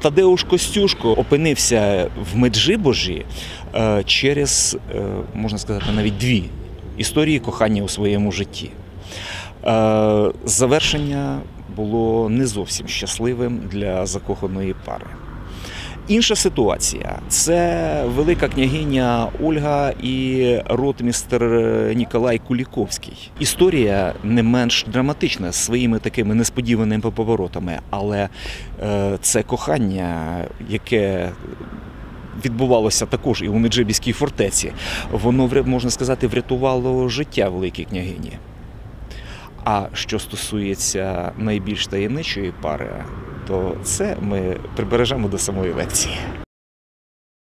Тадеуш Костюшко опинився в Меджибожі е, через, е, можна сказати, навіть дві історії кохання у своєму житті. Е, Завершення було не зовсім щасливим для закоханої пари. Інша ситуація це велика княгиня Ольга і ротмістер Ніколай Куліковський. Історія не менш драматична своїми такими несподіваними поворотами, але е, це кохання, яке відбувалося також і у Меджибіській фортеці, воно можна сказати врятувало життя великій княгині. А що стосується найбільш таємничої пари, то це ми прибережемо до самої лекції.